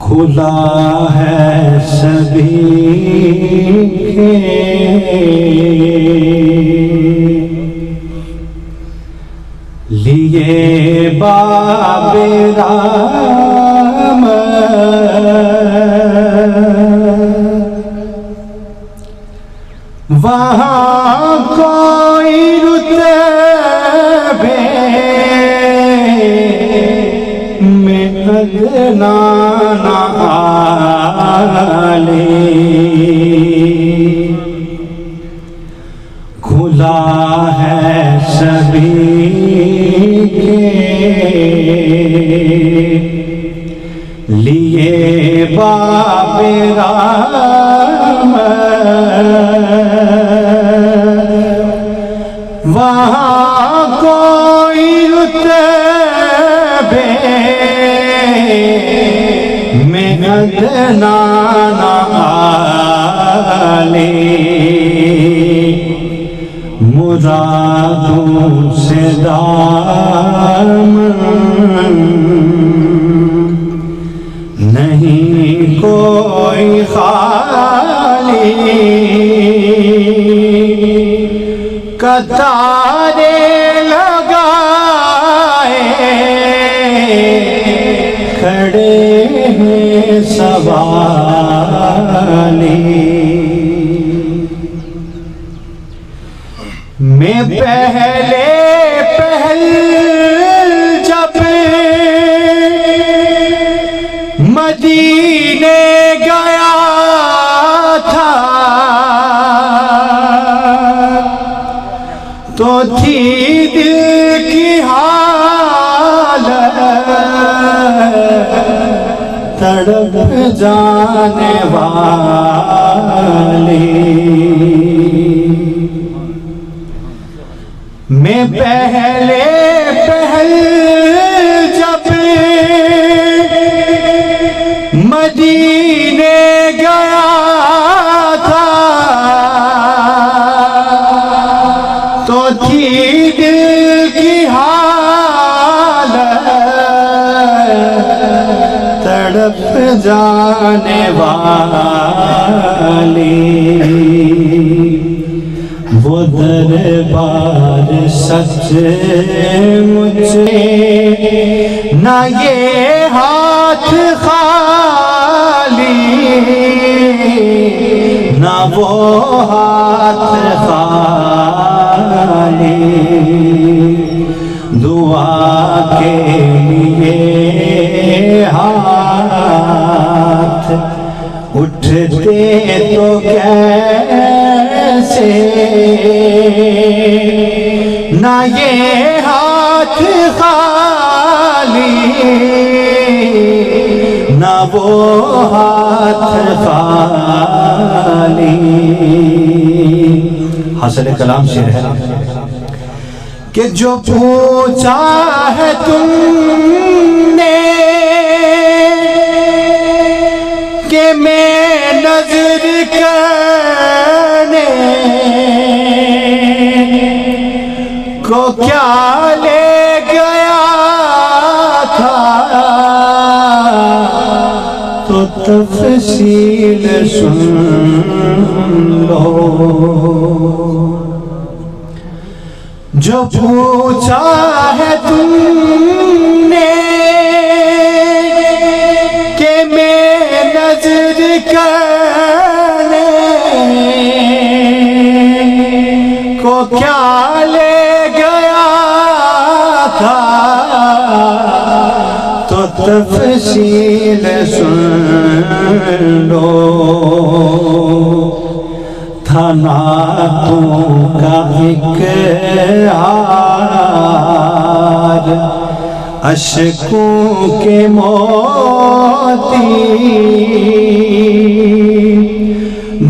खुला है सभी के लिए बाबेरा वहाँ कोई में अदना खुला है सभी के लिए बाबेरा वहाँ कोई रुतबे में अदना ना आले। मुरादों से दाम नहीं कोई खाली। कतारे खड़े हैं सवाली। मैं पहले पहल जब मदीने गया था तो थी दिल की हालत तड़प जाने वाली। मैं पहले पहल जब मदीने गया था तो थी तड़प जाने वाली। वो दरबार सच मुझे ना ये हाथ खाली, ना वो हाथ खाली। दुआ के लिए उठते तो कैसे? ना ये हाथ खाली, ना वो हाथ खाली। हासिल कलाम शेर है। कि जो पूछा है तुमने नज़र करने को क्या ले गया था? तो तफसील सुन लो। जो पूछा है तुमने नज़र करने को क्या ले गया था? तो तफसील सुन लो। थनातों का एक हार अशकों के मोती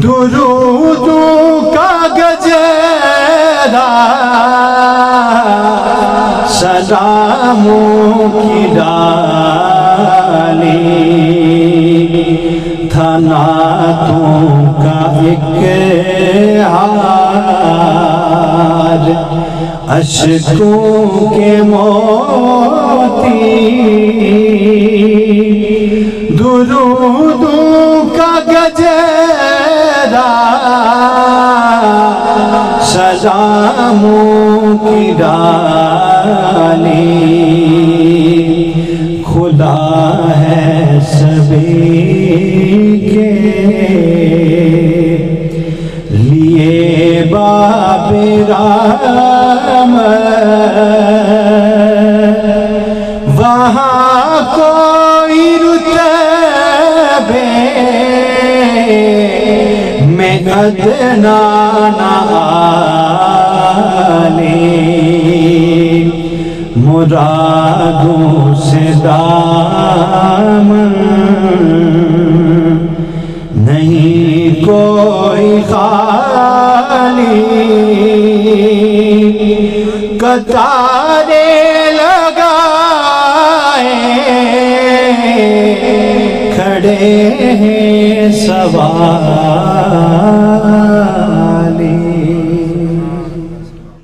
दुरूदों का गजरा सलामों की डाली। था कानातों का एक हार। अशकों के मोती, दुरूदों का गजरा। सलामों की डाली खुदा है सभी बाबराम वहाँ कोई रुतबे में नाले मुरादों से दाम कतारे लगाए खड़े हैं सवार।